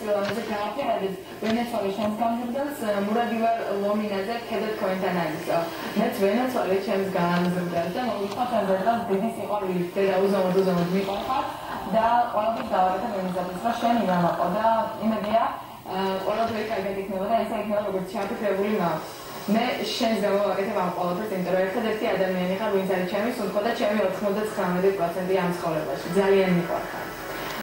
პროგრამაზე გააფერადეთ ვენესუელის ჩემს გამზრდელს მურადივარ ლომინაძე ქედეთ თქვენთან არის. მეც ვენესუელი ჩემს გამზრდელს და მოვიხოთ ამ ვერდას დიდი სიყვარული და უზომოდ უზომოდ მიყვარხარ და ყველაფერს დავარეთ ვენესუელის რა შენი მამაყო და იმედია ყველაფერი კარგად იქნება და ესე იქნება როგორც ჩაფიქრებული მაქვს. მე შენს გამოვაკეთებ ამ ყოველთვის, იმიტომ რომ ერთადერთი ადამიანი ხარ ვინც არის ჩემი სულხო და ჩემი 99% ამ ცხოვრებაში. ძალიან მიყვარხარ.